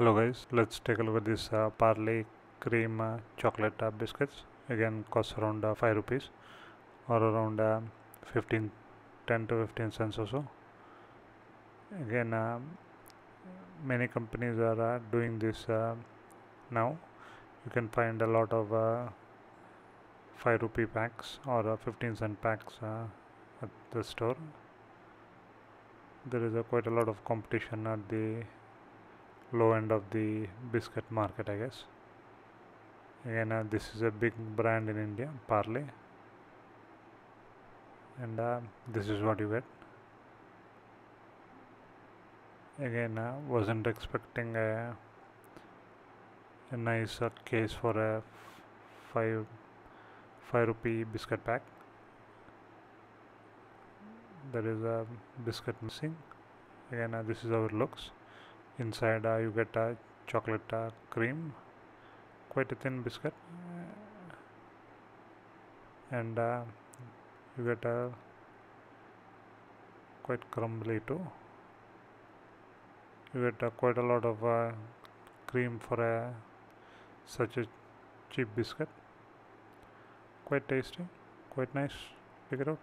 hello guys. Let's take a look at this uh, Parle cream uh, chocolate uh, biscuits. Again costs around uh, 5 rupees or around uh, 15 10 to 15 cents or so. Again um, many companies are uh, doing this uh, now. You can find a lot of uh, 5 rupee packs or uh, 15 cent packs uh, at the store. There is a quite a lot of competition at the low end of the biscuit market I guess. Again uh, this is a big brand in India Parle. And uh, this is what you get. Again uh, wasn't expecting a, a nice uh, case for a 5 5 rupee biscuit pack. There is a biscuit missing. Again uh, this is how it looks inside uh, you get a chocolate uh, cream quite a thin biscuit and uh, you get a quite crumbly too. You get uh, quite a lot of uh, cream for a such a cheap biscuit. Quite tasty quite nice. Pick it out